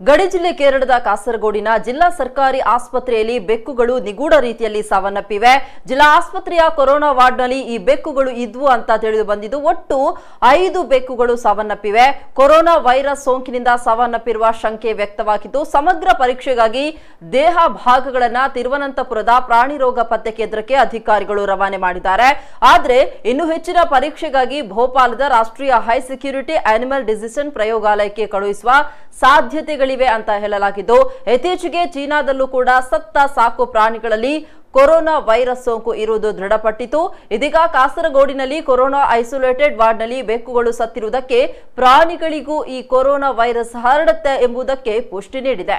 ಗಡಿ ಜಿಲ್ಲೆ ಕೇರಳದ ಕಾಸರಗೋಡಿನ ಜಿಲ್ಲಾ ಸರ್ಕಾರಿ ಆಸ್ಪತ್ರೆಯಲ್ಲಿ ಬೆಕ್ಕುಗಳು ನಿಗೂಢ ರೀತಿಯಲ್ಲಿ ಸಾವನ್ನಪ್ಪಿವೆ. ಜಿಲ್ಲಾ ಆಸ್ಪತ್ರೆಯ ಕೊರೋನಾ ವಾರ್ಡ್ನಲ್ಲಿ ಈ ಬೆಕ್ಕುಗಳು ಇದ್ವು ಅಂತ ತಿಳಿದು ಬಂದಿದ್ದು, ಒಟ್ಟು ಐದು ಬೆಕ್ಕುಗಳು ಸಾವನ್ನಪ್ಪಿವೆ. ಕೊರೋನಾ ವೈರಸ್ ಸೋಂಕಿನಿಂದ ಸಾವನ್ನಪ್ಪಿರುವ ಶಂಕೆ ವ್ಯಕ್ತವಾಗಿದ್ದು, ಸಮಗ್ರ ಪರೀಕ್ಷೆಗಾಗಿ ದೇಹ ಭಾಗಗಳನ್ನ ತಿರುವನಂತಪುರದ ಪ್ರಾಣಿ ರೋಗ ಪತ್ತೆ ಕೇಂದ್ರಕ್ಕೆ ಅಧಿಕಾರಿಗಳು ರವಾನೆ ಮಾಡಿದ್ದಾರೆ. ಆದರೆ, ಇನ್ನು ಹೆಚ್ಚಿನ ಪರೀಕ್ಷೆಗಾಗಿ ಭೋಪಾಲದ ರಾಷ್ಟ್ರೀಯ ಹೈ ಸೆಕ್ಯೂರಿಟಿ ಅನಿಮಲ್ ಡಿಸಿಷನ್ ಪ್ರಯೋಗಾಲಯಕ್ಕೆ ಕಳುಹಿಸುವ ಸಾಧ್ಯತೆಗಳಿವೆ ಅಂತ ಹೇಳಲಾಗಿದ್ದು, ಇತ್ತೀಚೆಗೆ ಚೀನಾದಲ್ಲೂ ಕೂಡ ಸತ್ತ ಸಾಕು ಪ್ರಾಣಿಗಳಲ್ಲಿ ಕೊರೋನಾ ವೈರಸ್ ಸೋಂಕು ಇರುವುದು ದೃಢಪಟ್ಟಿತು ಇದೀಗ ಕಾಸರಗೋಡಿನಲ್ಲಿ ಕೊರೋನಾ ಐಸೋಲೇಟೆಡ್ ವಾರ್ಡ್ನಲ್ಲಿ ಬೆಕ್ಕುಗಳು ಸತ್ತಿರುವುದಕ್ಕೆ ಪ್ರಾಣಿಗಳಿಗೂ ಈ ಕೊರೋನಾ ವೈರಸ್ ಹರಡುತ್ತೆ ಎಂಬುದಕ್ಕೆ ಪುಷ್ಟಿ ನೀಡಿದೆ.